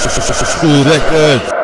Records.